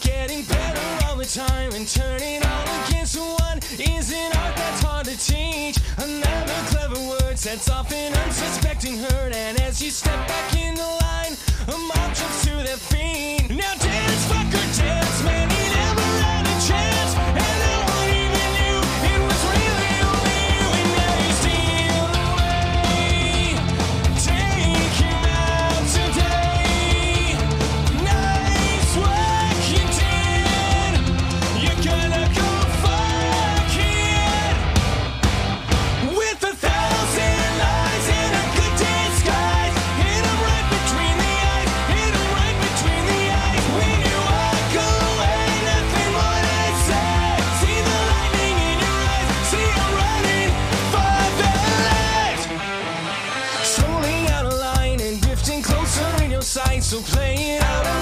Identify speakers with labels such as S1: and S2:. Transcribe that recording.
S1: Getting better all the time and turning all against one is an art that's hard to teach. Another clever word sets off an unsuspecting hurt, and as you step back so play it out.